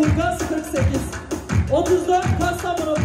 34 48. 34 Kastamonu,